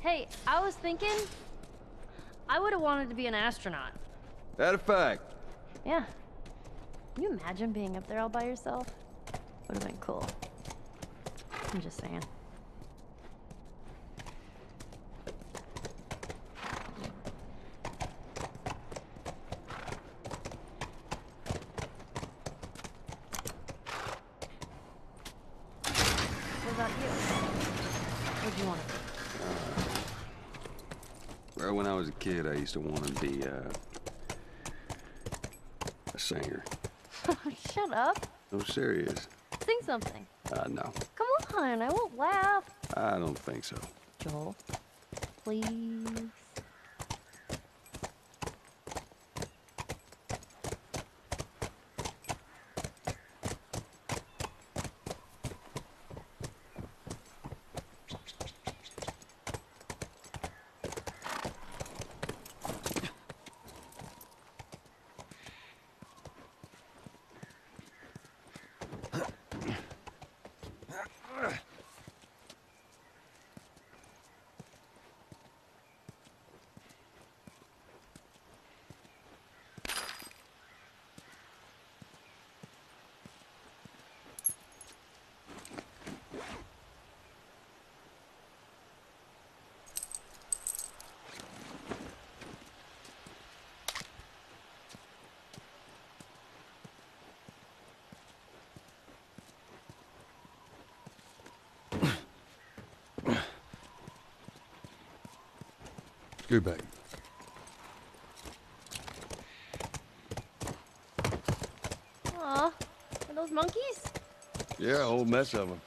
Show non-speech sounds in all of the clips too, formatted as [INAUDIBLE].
Hey, I was thinking... I would have wanted to be an astronaut. That a fact? Yeah. Can you imagine being up there all by yourself? Would have been cool. I'm just saying. What about you? What'd you want to be? Well, when I was a kid, I used to want to be, uh, a singer. [LAUGHS] Shut up. No, serious. Sing something. Uh, no, Come on, I won't laugh. I don't think so. Joel, please. Scoot back. Aw, are those monkeys? Yeah, a whole mess of them.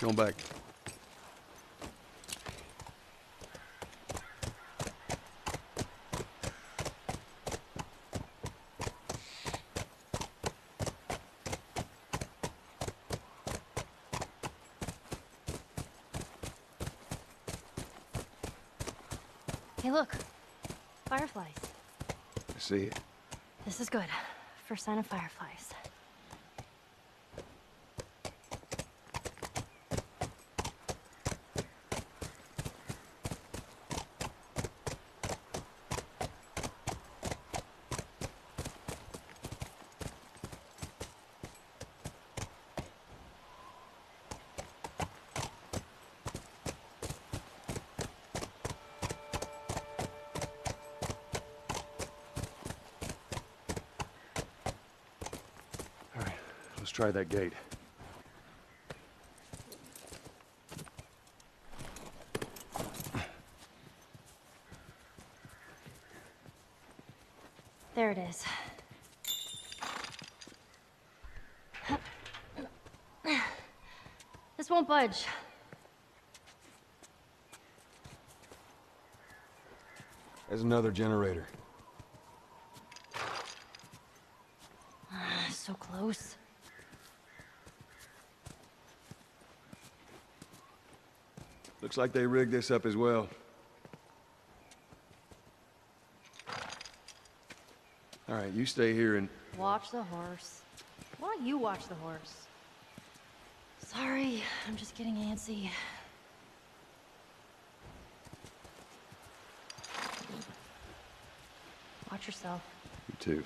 Come back. Hey, look. Fireflies. I see it. This is good. First sign of fireflies. Try that gate. There it is. This won't budge. There's another generator. Ah, so close. Looks like they rigged this up as well. All right, you stay here and Watch the horse. Why don't you watch the horse? Sorry, I'm just getting antsy. Watch yourself. you too.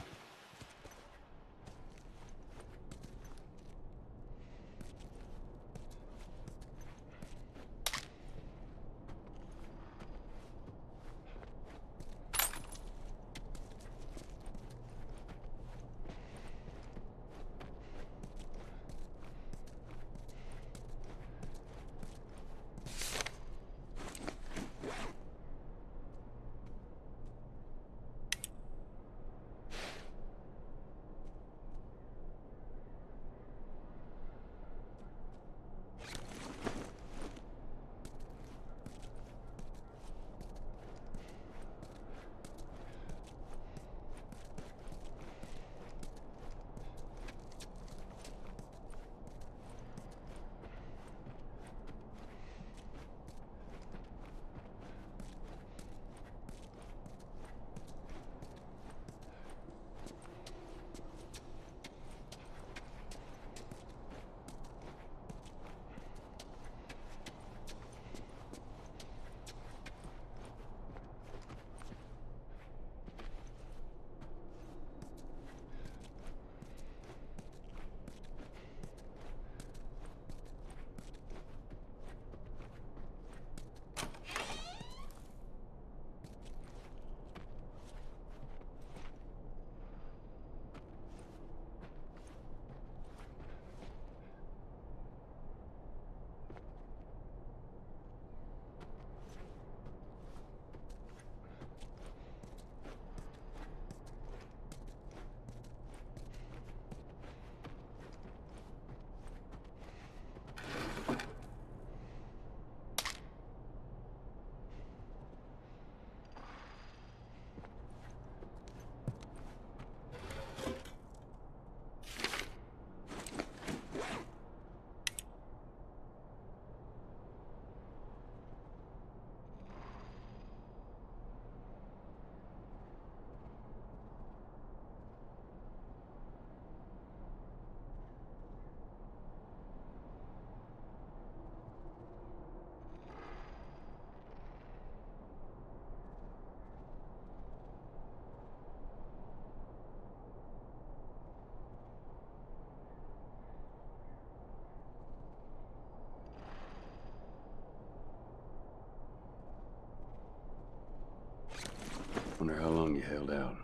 Long you held out.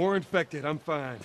More infected. I'm fine.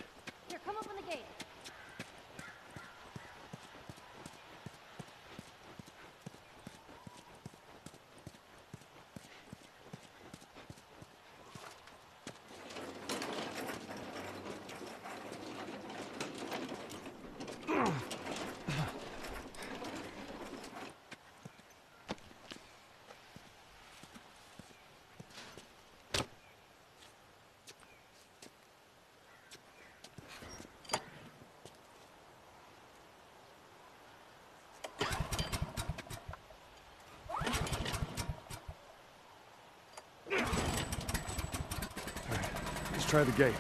Try the gate.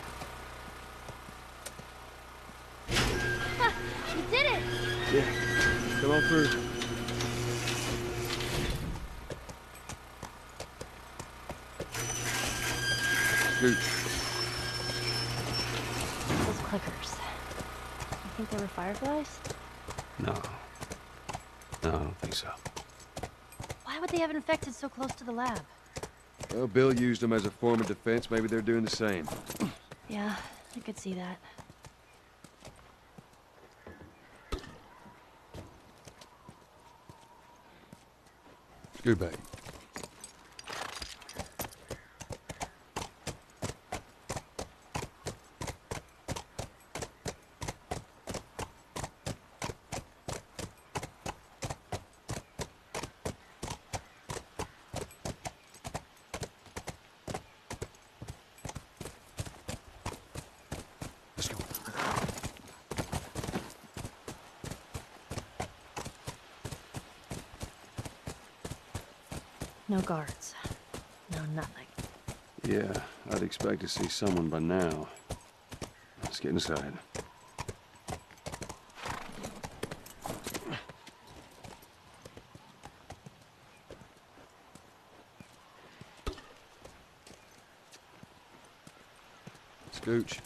You did it! Yeah. Come on through. Scoot. Those clickers. You think they were fireflies? No. No, I don't think so. Why would they have infected so close to the lab? Well, Bill used them as a form of defense. Maybe they're doing the same. Yeah, I could see that. Scoot guards. No nothing. Yeah, I'd expect to see someone by now. Let's get inside. Scooch.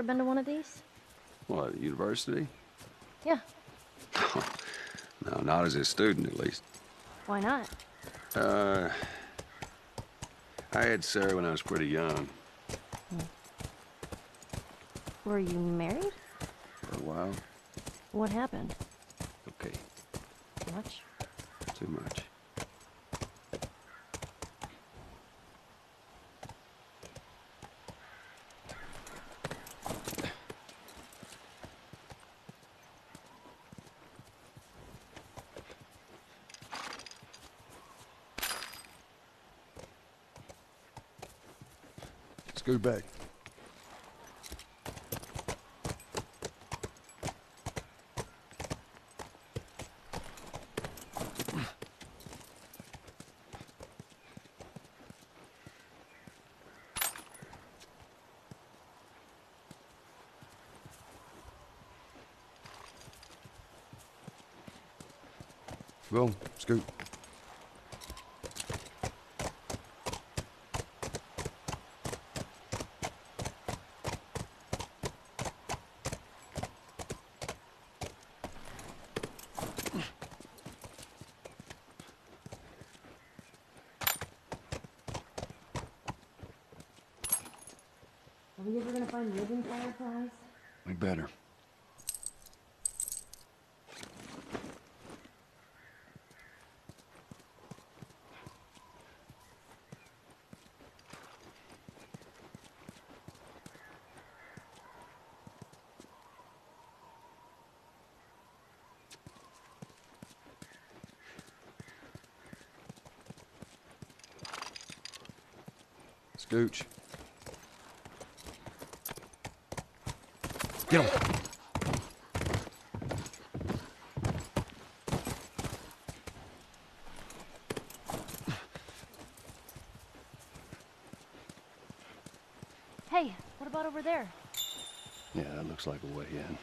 Ever been to one of these? What, university? Yeah. [LAUGHS] No, not as a student, at least. Why not? Uh, I had Sarah when I was pretty young. Were you married? For a while. What happened? Okay, Too Much? too much. Scoot back. Go, scoot. Are we ever gonna find living fireflies? We better. Scooch. Get him. Hey, what about over there? Yeah, that looks like a way in.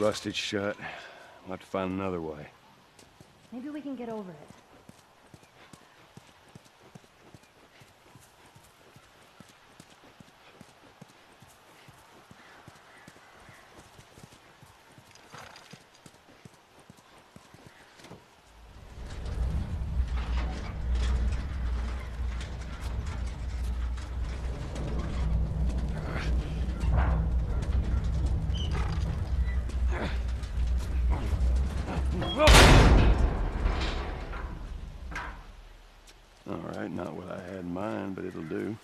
Rusted shut. I'll have to find another way. Maybe we can get over it. All right, not what I had in mind, but it'll do.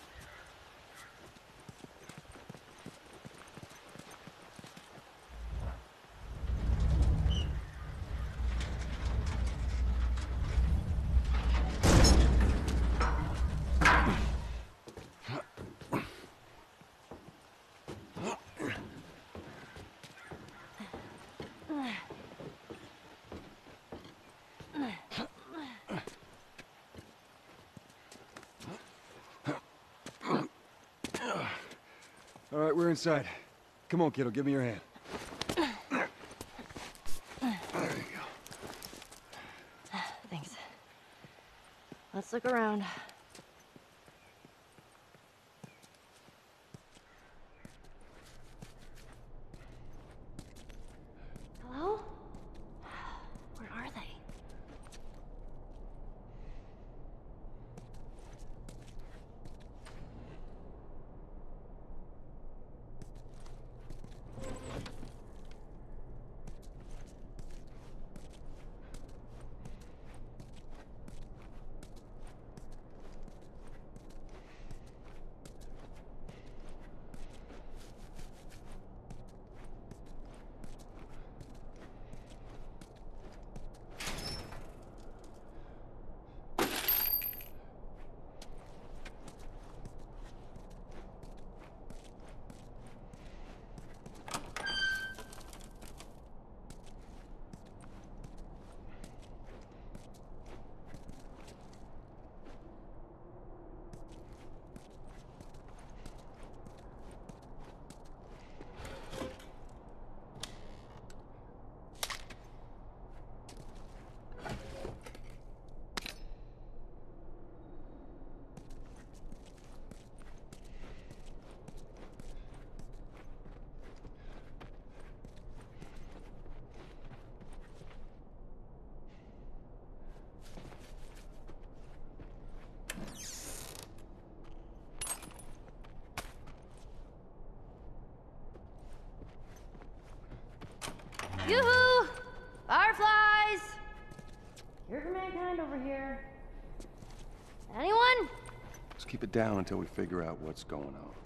We're inside. Come on, kiddo, give me your hand. Thanks. Let's look around. Hello? Where are they? Yoo-hoo! Fireflies! Here for mankind over here. Anyone? Let's keep it down until we figure out what's going on.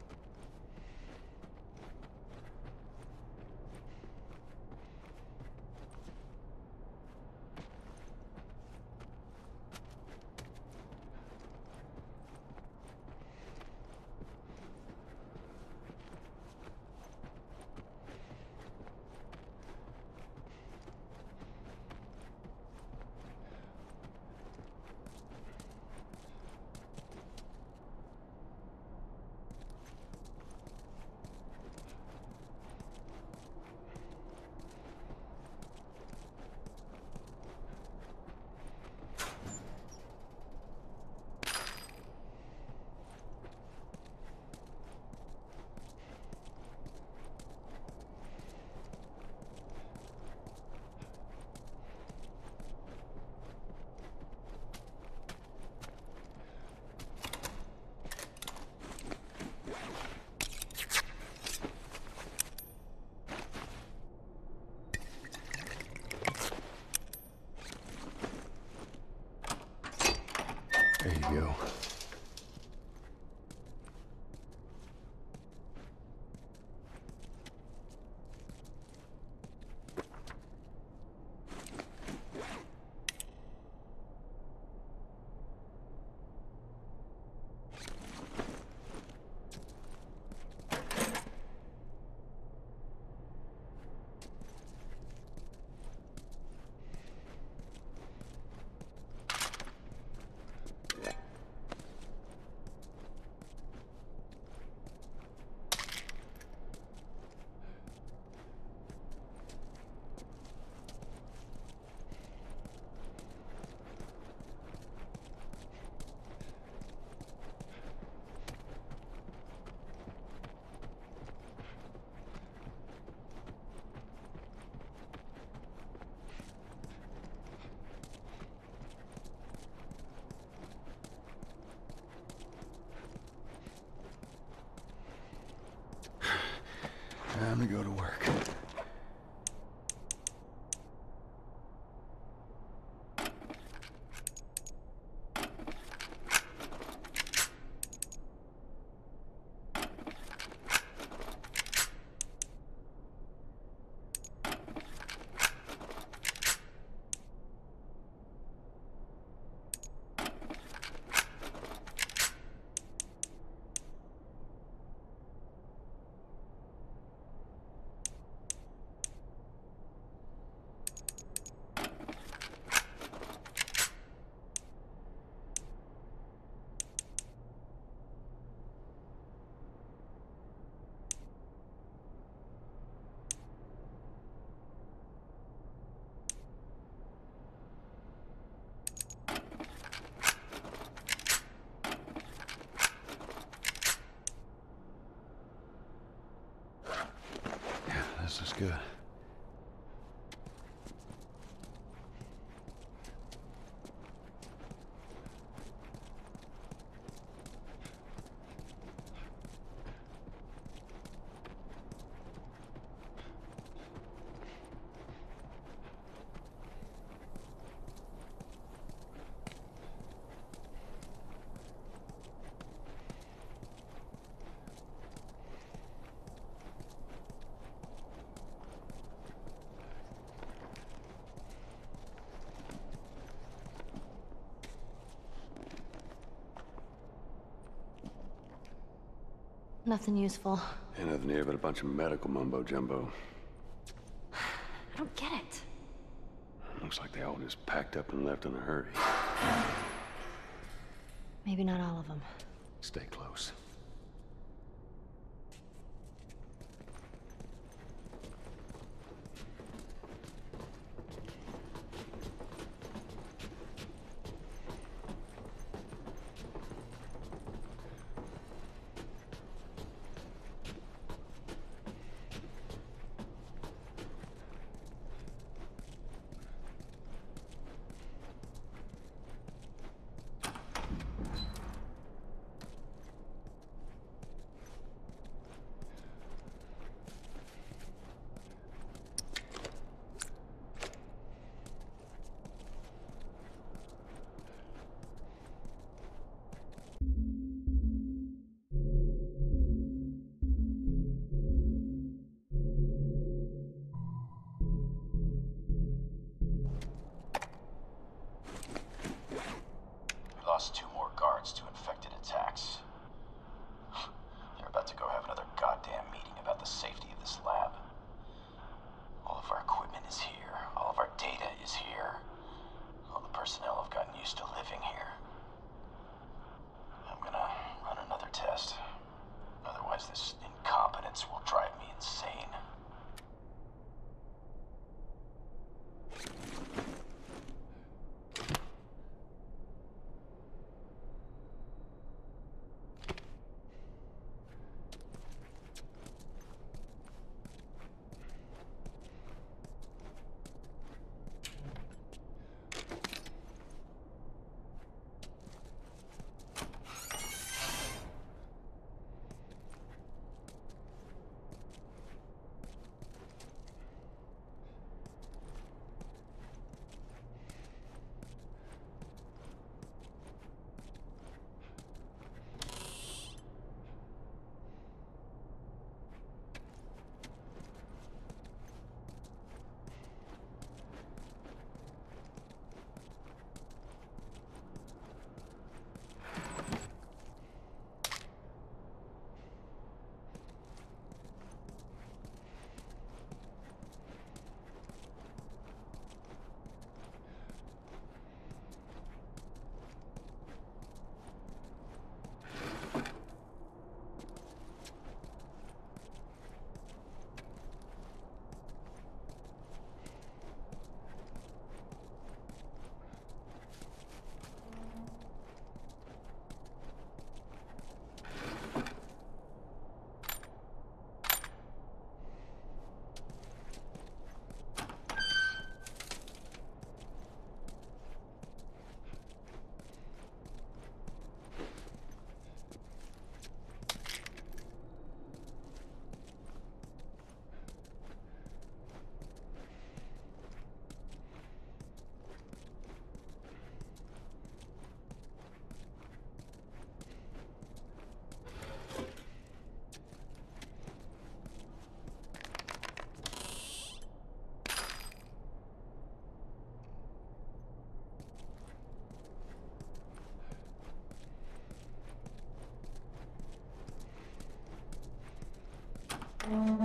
Time to go to work. Good. Nothing useful. Ain't nothing here but a bunch of medical mumbo jumbo. I don't get it. Looks like they all just packed up and left in a hurry. Maybe not all of them. Stay close.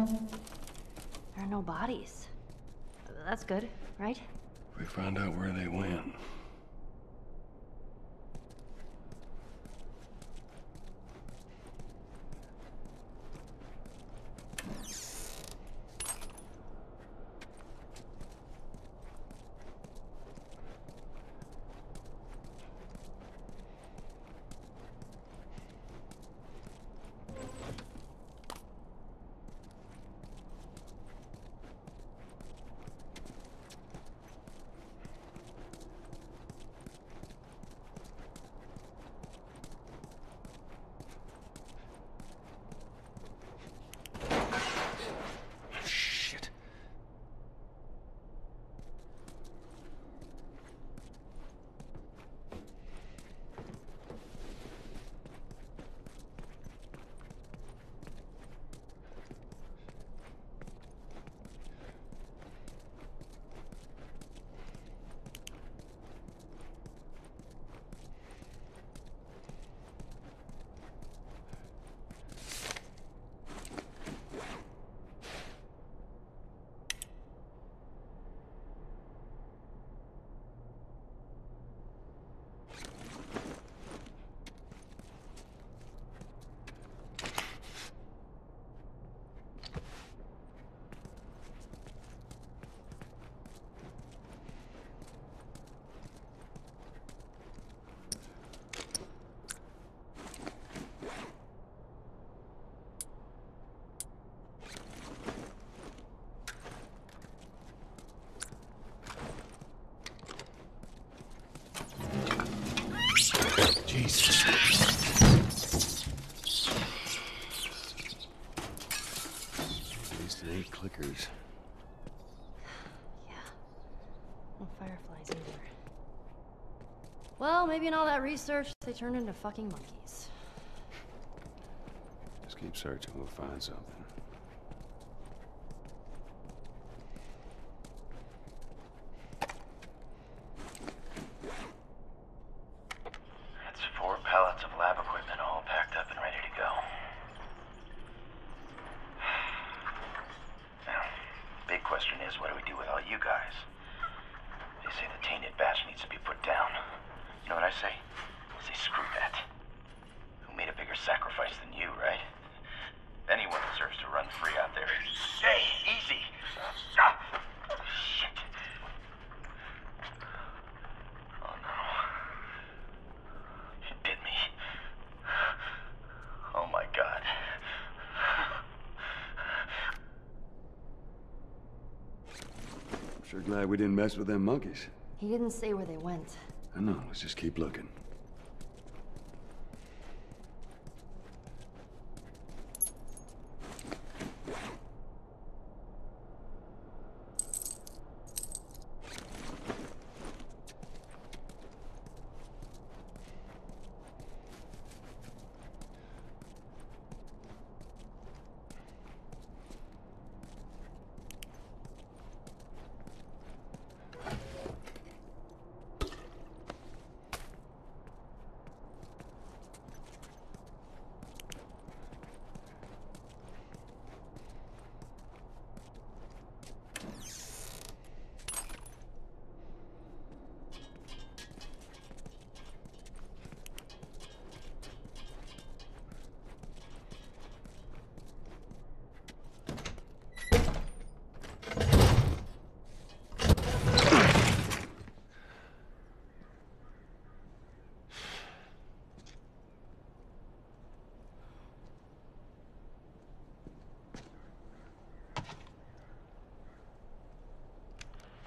There are no bodies. That's good, right? We found out where they went. Jesus. At least it ain't clickers. Yeah. No fireflies either. Well, maybe in all that research, they turned into fucking monkeys. Just keep searching, we'll find something. That's four pallets of lab equipment all packed up and ready to go. Now, big question is, what do we do with all you guys? They say the tainted batch needs to be put down. You know what I say? I say screw that. Who made a bigger sacrifice than you, right? Anyone deserves to run free out there. Hey, easy! Ah, shit. Oh no. You did me. Oh my god. Sure glad we didn't mess with them monkeys. He didn't say where they went. I know, let's just keep looking.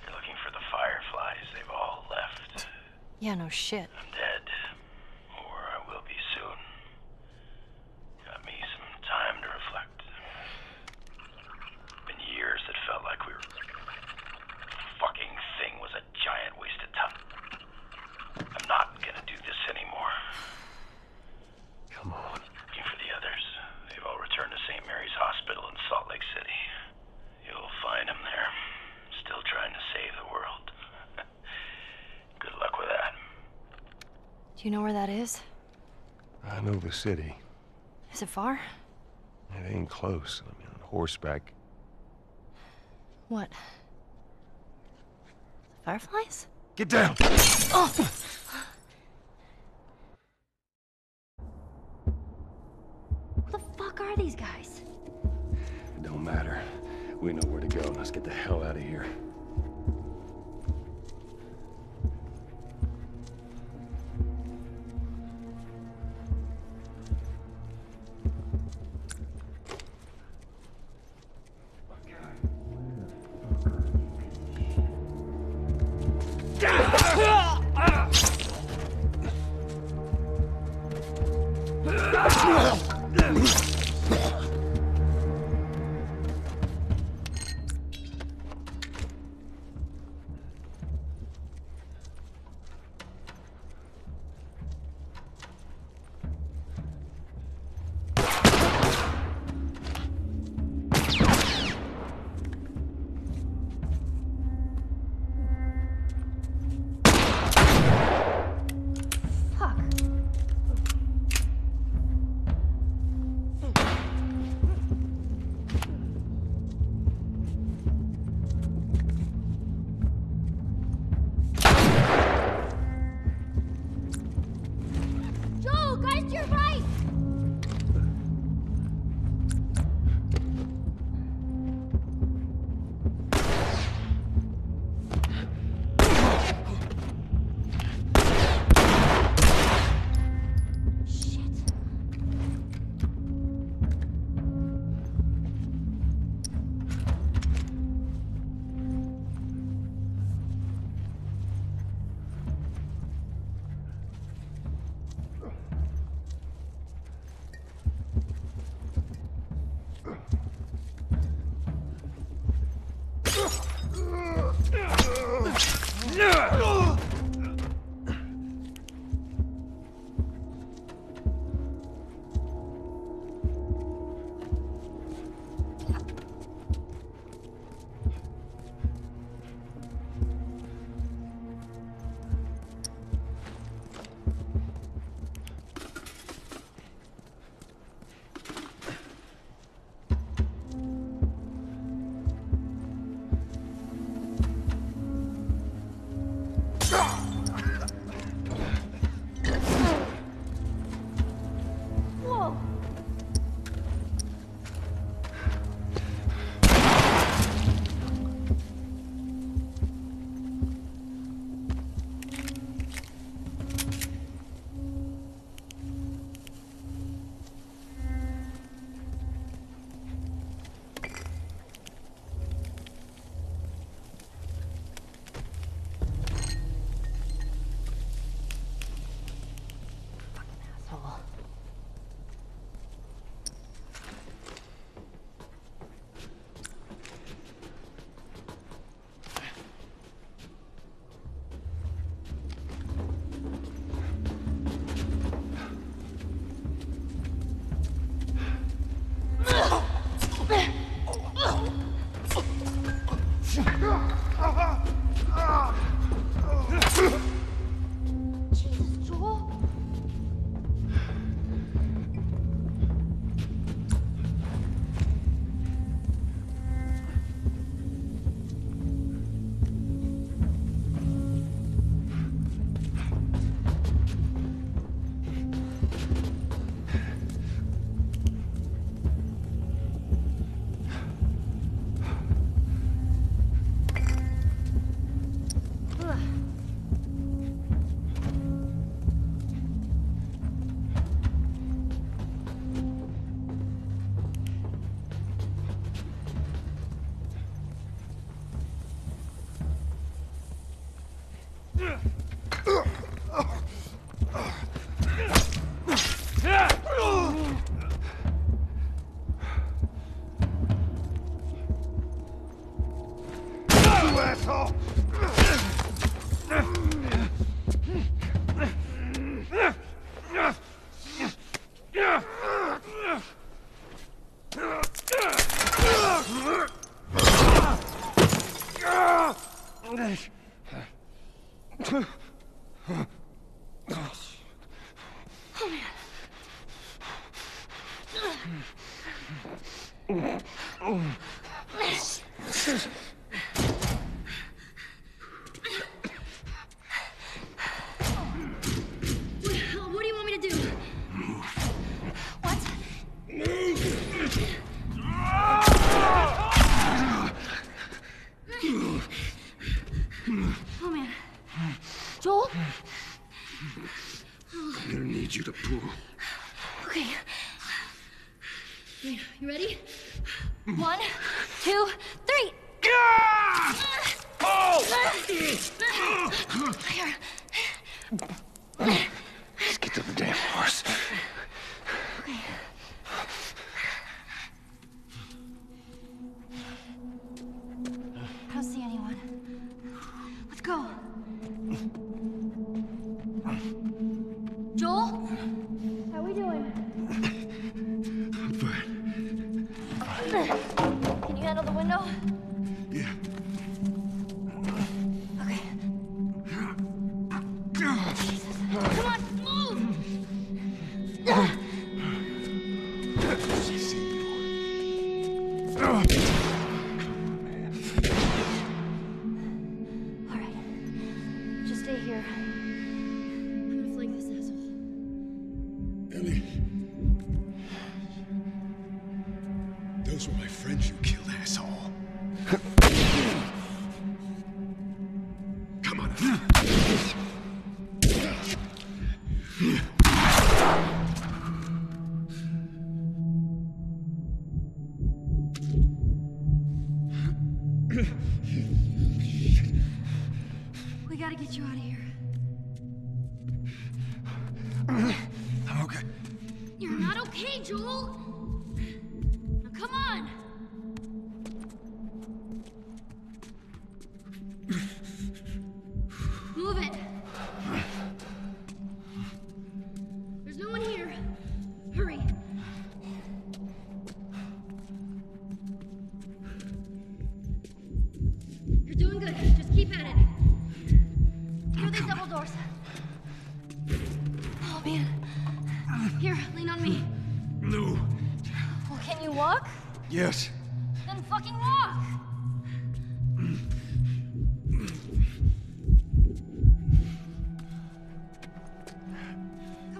You're looking for the fireflies. They've all left. Yeah, no shit. I'm dead. Or I will be soon. Got me some time to reflect. Been years that felt like we were. Fucking thing was a giant waste of time. I'm not gonna do this anymore. Come on. Looking for the others. They've all returned to St. Mary's Hospital in Salt Lake City. You'll find them there. Still trying to save the world. Good luck with that. Do you know where that is? I know the city. Is it far? It ain't close. I mean, on horseback. What? The fireflies? Get down! Oh!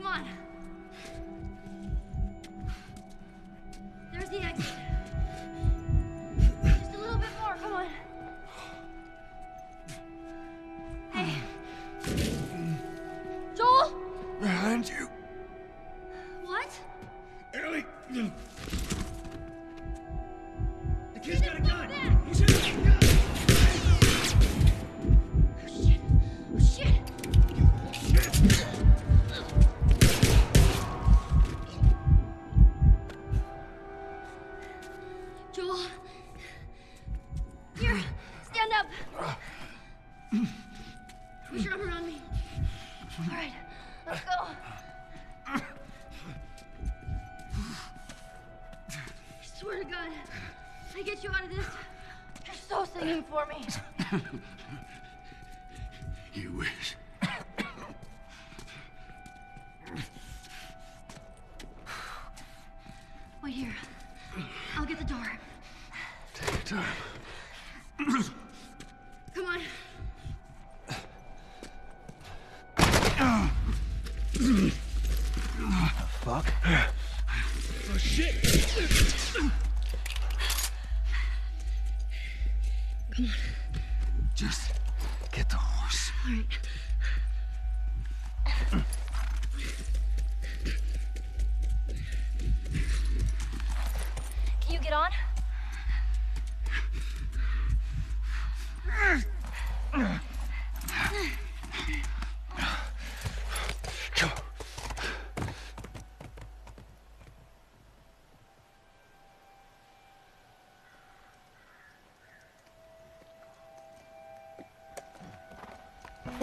On.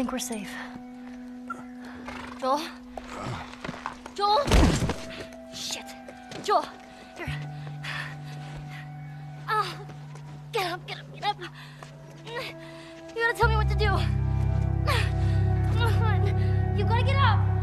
Think we're safe. Joel? Joel? Shit. Joel, here. Oh, get up, get up, get up. You gotta tell me what to do. Come on. You gotta get up.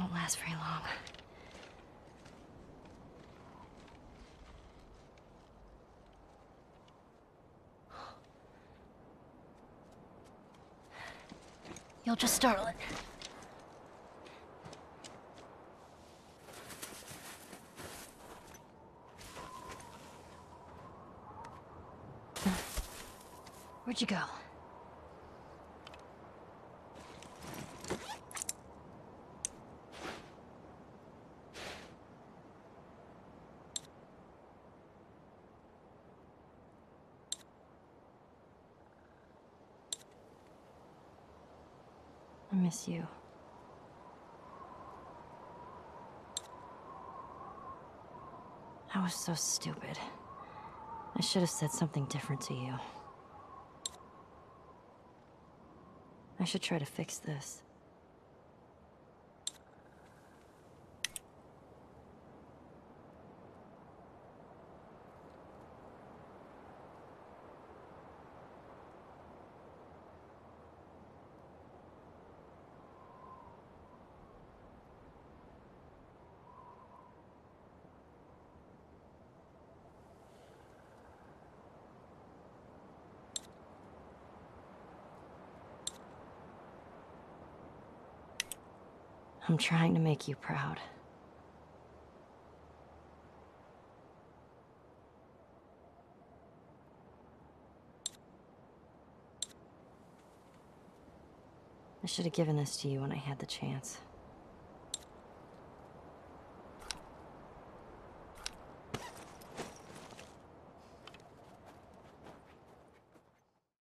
Won't last very long. You'll just startle it. Where'd you go? I miss you. I was so stupid. I should have said something different to you. I should try to fix this. Trying to make you proud. I should have given this to you when I had the chance.